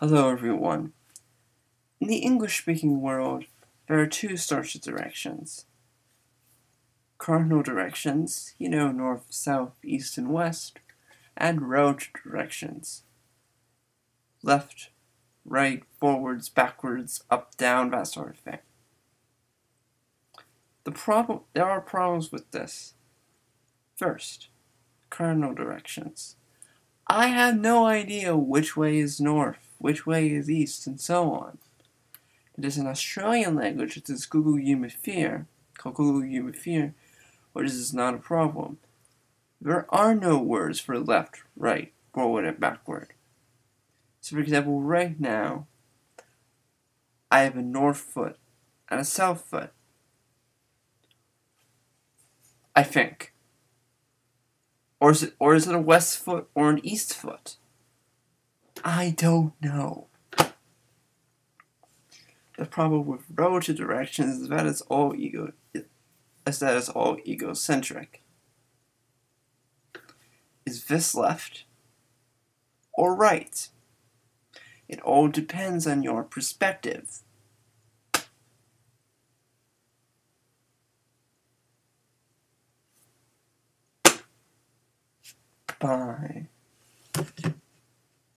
Hello everyone. In the English-speaking world, there are two sorts of directions. Cardinal directions, you know, north, south, east, and west, and road directions. Left, right, forwards, backwards, up, down, that sort of thing. The problem, there are problems with this. First, cardinal directions. I have no idea which way is north which way is east, and so on. It is an Australian language, it is Guugu Yimithirr, called Guugu this is not a problem. There are no words for left, right, forward, and backward. So for example, right now, I have a north foot and a south foot. I think. Or is it or is it a west foot or an east foot? I don't know. The problem with relative directions is that it's all ego is that it's all egocentric. Is this left or right? It all depends on your perspective. Bye.